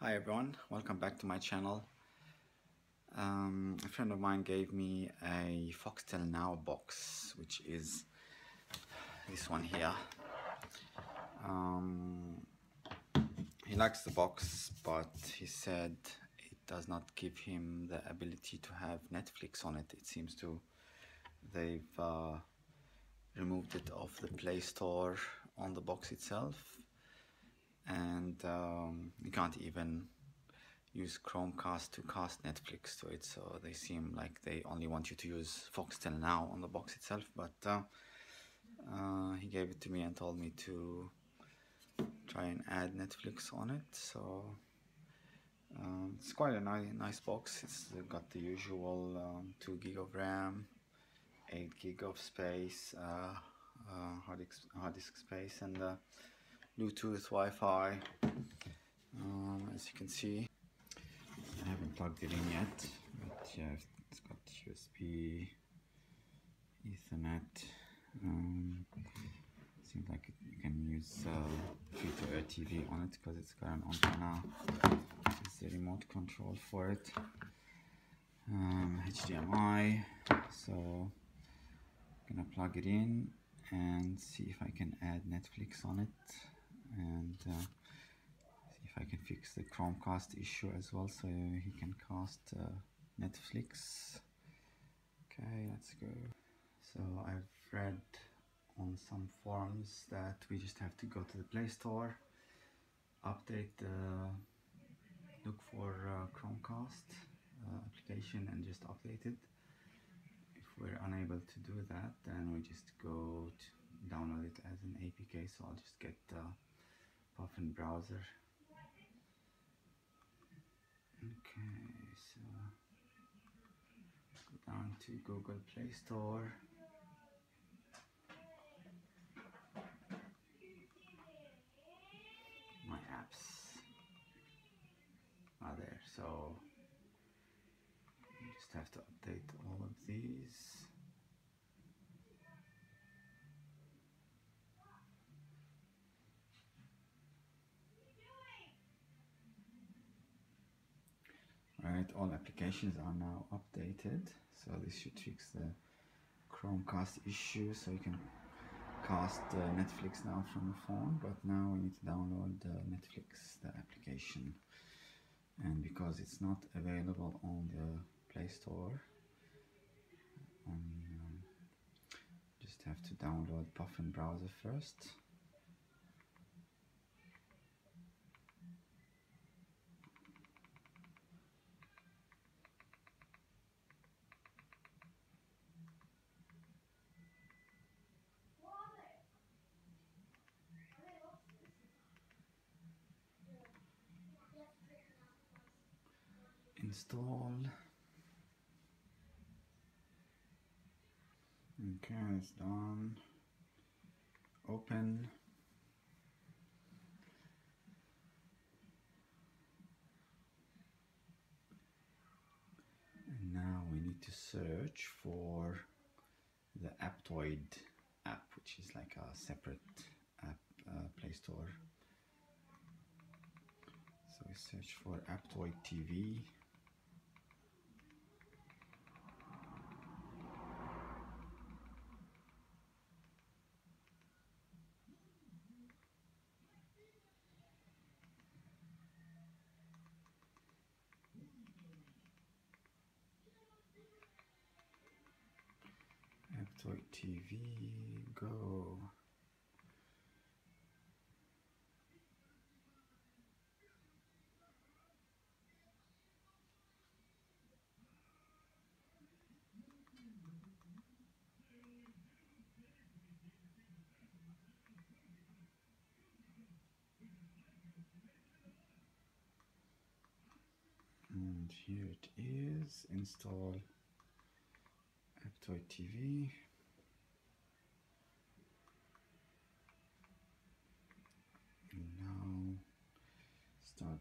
Hi everyone, welcome back to my channel. Um, a friend of mine gave me a Foxtel Now box, which is this one here. Um, he likes the box, but he said it does not give him the ability to have Netflix on it. It seems to they've uh, removed it off the Play Store on the box itself and um, you can't even use Chromecast to cast Netflix to it so they seem like they only want you to use Foxtel now on the box itself but uh, uh, he gave it to me and told me to try and add Netflix on it so um, it's quite a nice, nice box. It's got the usual um, 2 gig of RAM 8 gig of space uh, uh, hard, hard disk space and uh, Bluetooth, Wi-Fi. Um, as you can see, I haven't plugged it in yet, but yeah, it's got USB, Ethernet. Um, seems like you can use uh, free-to-air TV on it because it's got an antenna. It's the remote control for it. Um, HDMI. So I'm gonna plug it in and see if I can add Netflix on it and uh, see if I can fix the Chromecast issue as well so he can cast uh, Netflix. Okay let's go. So I've read on some forums that we just have to go to the Play Store update the look for uh, Chromecast uh, application and just update it. If we're unable to do that then we just go to download it as an APK so I'll just get uh, Puffin browser. Okay, so go down to Google Play Store. My apps are there, so you just have to update all of these. Right, all applications are now updated. So this should fix the Chromecast issue. So you can cast uh, Netflix now from the phone but now we need to download the Netflix the application. And because it's not available on the Play Store um, just have to download Puffin browser first install okay it's done. Open. And now we need to search for the Aptoide app which is like a separate app uh, Play Store. So we search for Aptoide TV Toy TV, go. And here it is, install Aptoide TV.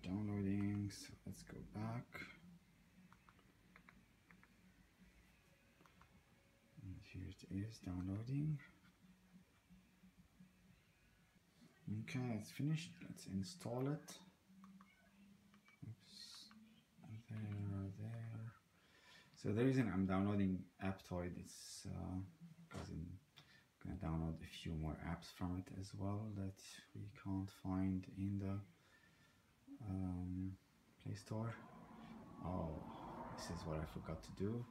Downloading so let's go back. And here it is downloading. Okay it's finished. Let's install it. There, there. So the reason I'm downloading Aptoide is because uh, I'm gonna download a few more apps from it as well that we can't find in the um, Play Store. Oh, this is what I forgot to do.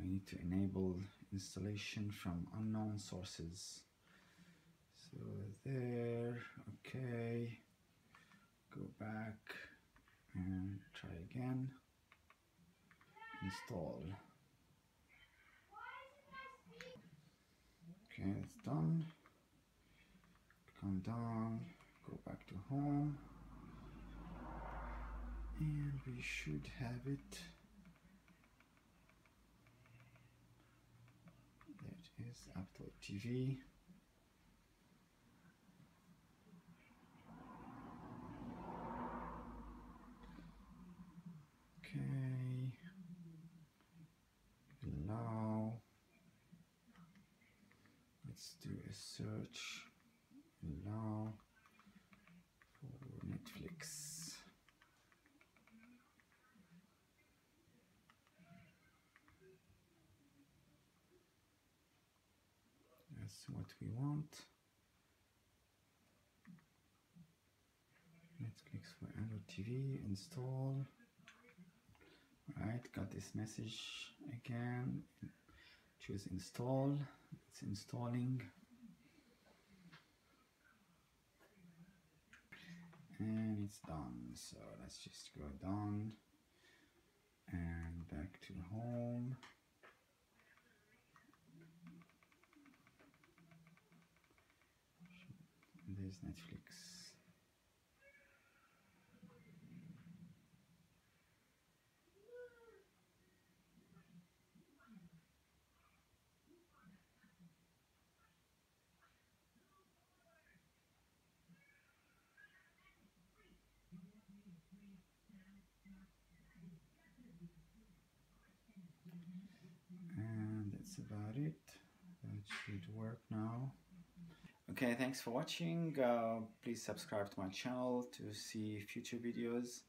I need to enable installation from unknown sources. So there, okay. Go back and try again. Install. Okay, it's done. Come down, go back to home. And we should have it. That is Apple TV. Okay. Allow. Let's do a search. now for Netflix. That's what we want. Netflix for Android TV install. Right, got this message again. Choose install. It's installing. And it's done. So let's just go down and back to home. There's Netflix. And that's about it. That should work now. Okay, thanks for watching. Uh, please subscribe to my channel to see future videos.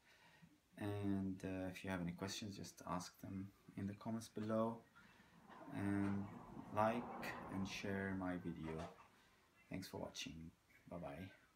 And uh, if you have any questions, just ask them in the comments below. And like and share my video. Thanks for watching. Bye bye.